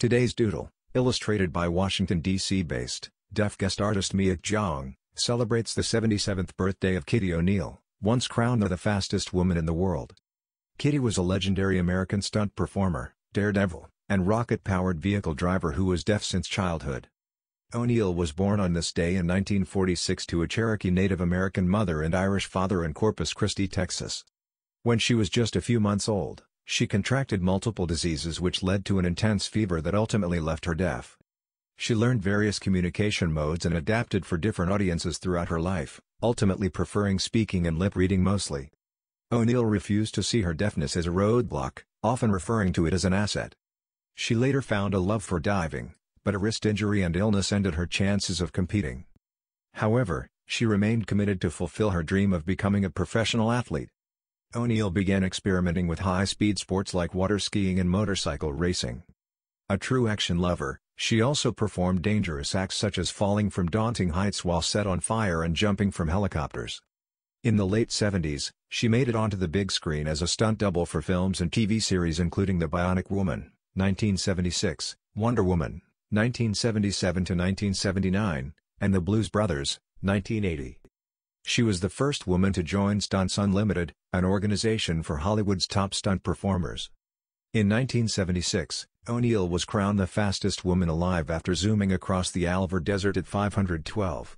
Today's Doodle, illustrated by Washington, D.C.-based, deaf guest artist Meeya Tjiang, celebrates the 77th birthday of Kitty O'Neil, once crowned the fastest woman in the world. Kitty was a legendary American stunt performer, daredevil, and rocket-powered vehicle driver who was deaf since childhood. O'Neil was born on this day in 1946 to a Cherokee Native American mother and Irish father in Corpus Christi, Texas. When she was just a few months old, she contracted multiple diseases which led to an intense fever that ultimately left her deaf. She learned various communication modes and adapted for different audiences throughout her life, ultimately preferring speaking and lip reading mostly. O'Neil refused to see her deafness as a roadblock, often referring to it as an asset. She later found a love for diving, but a wrist injury and illness ended her chances of competing. However, she remained committed to fulfill her dream of becoming a professional athlete. O'Neil began experimenting with high-speed sports like water skiing and motorcycle racing. A true action lover, she also performed dangerous acts such as falling from daunting heights while set on fire and jumping from helicopters. In the late 70s, she made it onto the big screen as a stunt double for films and TV series including The Bionic Woman, 1976, Wonder Woman, 1977-1979, and The Blues Brothers, 1980. She was the first woman to join Stunts Unlimited, an organization for Hollywood's top stunt performers. In 1976, O'Neil was crowned the fastest woman alive after zooming across the Alvord Desert at 512.